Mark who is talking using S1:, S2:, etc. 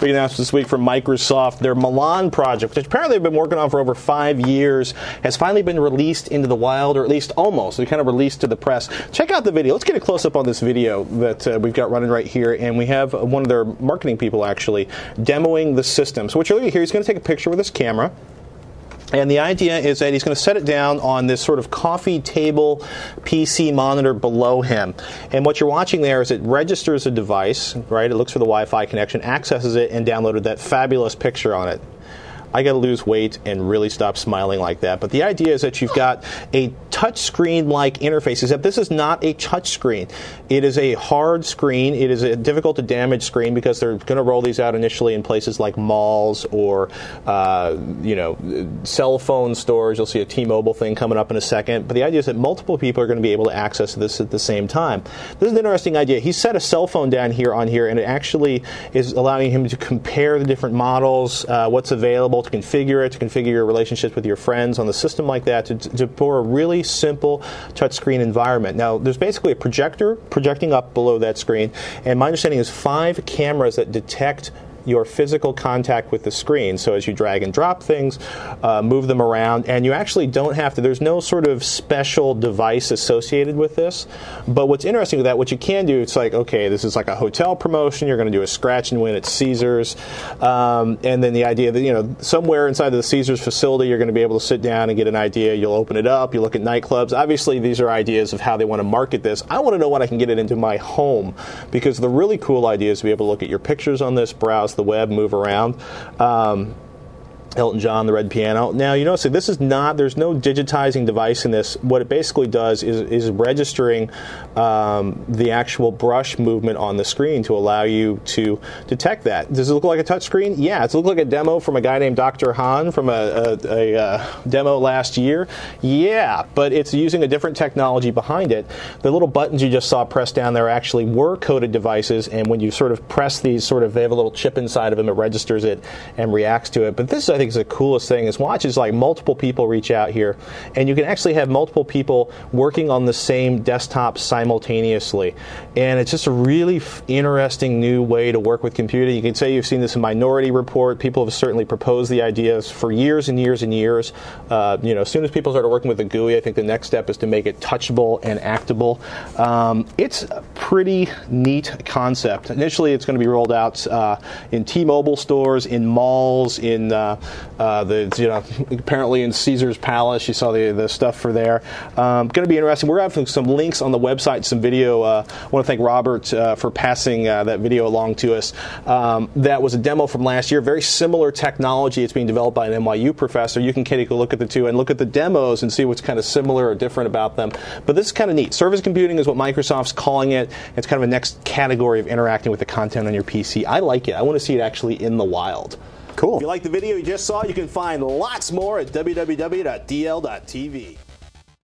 S1: Big announcement this week from Microsoft. Their Milan project, which apparently they've been working on for over five years, has finally been released into the wild, or at least almost. They kind of released to the press. Check out the video. Let's get a close up on this video that uh, we've got running right here, and we have one of their marketing people actually demoing the system. So what you're looking here, he's going to take a picture with his camera. And the idea is that he's going to set it down on this sort of coffee table PC monitor below him. And what you're watching there is it registers a device, right? It looks for the Wi Fi connection, accesses it, and downloaded that fabulous picture on it. I got to lose weight and really stop smiling like that. But the idea is that you've got a touchscreen like interface, except this is not a touchscreen. It is a hard screen. It is a difficult to damage screen because they're going to roll these out initially in places like malls or, uh, you know, cell phone stores. You'll see a T Mobile thing coming up in a second. But the idea is that multiple people are going to be able to access this at the same time. This is an interesting idea. He set a cell phone down here on here, and it actually is allowing him to compare the different models, uh, what's available to configure it, to configure your relationships with your friends on the system like that, to, to pour a really simple touchscreen environment. Now, there's basically a projector projecting up below that screen, and my understanding is five cameras that detect your physical contact with the screen. So as you drag and drop things, uh, move them around, and you actually don't have to, there's no sort of special device associated with this. But what's interesting with that, what you can do, it's like, okay, this is like a hotel promotion, you're going to do a scratch and win at Caesars. Um, and then the idea that, you know, somewhere inside of the Caesars facility, you're going to be able to sit down and get an idea. You'll open it up, you look at nightclubs. Obviously, these are ideas of how they want to market this. I want to know when I can get it into my home because the really cool idea is to be able to look at your pictures on this, browse the web, move around. Um, Elton John, the red piano. Now, you notice that this is not, there's no digitizing device in this. What it basically does is, is registering um, the actual brush movement on the screen to allow you to detect that. Does it look like a touch screen? Yeah, it looks like a demo from a guy named Dr. Han from a, a, a, a, uh, demo last year. Yeah, but it's using a different technology behind it. The little buttons you just saw pressed down there actually were coded devices, and when you sort of press these, sort of, they have a little chip inside of them, it registers it and reacts to it. But this, is, I think, is the coolest thing is watch is like multiple people reach out here, and you can actually have multiple people working on the same desktop simultaneously, and it's just a really f- interesting new way to work with computing. You can say you've seen this in Minority Report. People have certainly proposed the ideas for years and years and years. Uh, you know, as soon as people started working with the GUI, I think the next step is to make it touchable and actable. Um, it's a pretty neat concept. Initially, it's going to be rolled out uh, in T-Mobile stores, in malls, in uh, uh, the you know apparently in Caesar's Palace, you saw the the stuff for there. Um, going to be interesting. We're having some links on the website, some video. Uh, I want to thank Robert uh, for passing uh, that video along to us. Um, that was a demo from last year. Very similar technology. It's being developed by an NYU professor. You can take a look at the two and look at the demos and see what's kind of similar or different about them. But this is kind of neat. Surface computing is what Microsoft's calling it. It's kind of a next category of interacting with the content on your PC. I like it. I want to see it actually in the wild.
S2: Cool.
S1: If you like the video you just saw, you can find lots more at www.dl.tv.